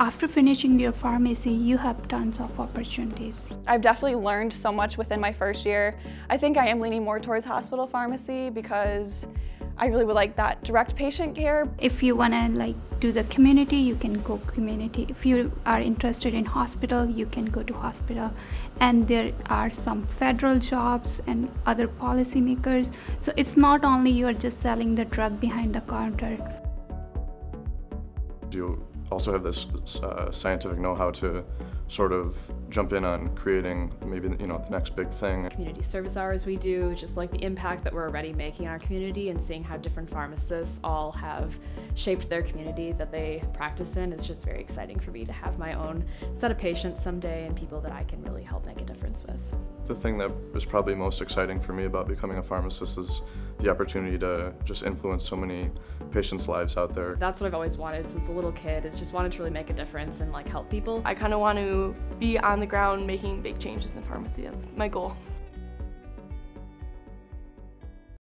After finishing your PharmD, you have tons of opportunities. I've definitely learned so much within my first year. I think I am leaning more towards hospital pharmacy because I really would like that direct patient care. If you want to like do the community, you can go community. If you are interested in hospital, you can go to hospital. And there are some federal jobs and other policymakers. So it's not only you're just selling the drug behind the counter. You also have this uh, scientific know-how to sort of jump in on creating maybe you know the next big thing. Community service hours we do, just like the impact that we're already making in our community and seeing how different pharmacists all have shaped their community that they practice in is just very exciting for me to have my own set of patients someday and people that I can really help make a difference with. The thing that is probably most exciting for me about becoming a pharmacist is the opportunity to just influence so many patients' lives out there. That's what I've always wanted since a little kid, is just wanted to really make a difference and like help people. I kind of want to be on the ground making big changes in pharmacy. That's my goal.